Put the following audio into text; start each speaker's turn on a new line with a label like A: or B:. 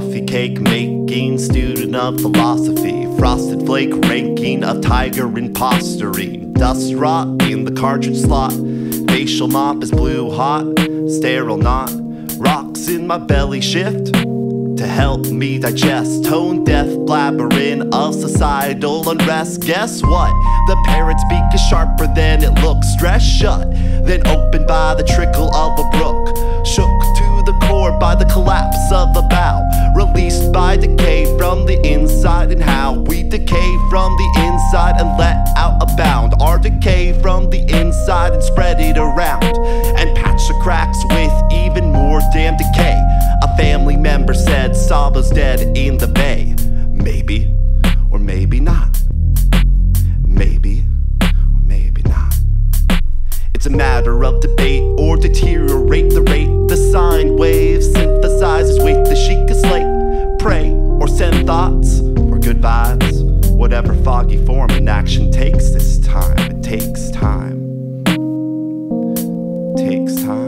A: cake making student of philosophy. Frosted flake ranking of tiger imposturing. Dust rot in the cartridge slot. Facial mop is blue hot. Sterile knot. Rocks in my belly shift to help me digest tone deaf blabbering of societal unrest. Guess what? The parrot's beak is sharper than it looks. Stress shut, then opened by the trickle of a brook. By the collapse of a bow Released by decay from the inside, and how we decay from the inside and let out a bound. Our decay from the inside and spread it around. And patch the cracks with even more damn decay. A family member said Saba's dead in the bay. Maybe, or maybe not. Maybe, or maybe not. It's a matter of debate or deteriorate send thoughts or good vibes. Whatever foggy form an action takes this time, it takes time. It takes time.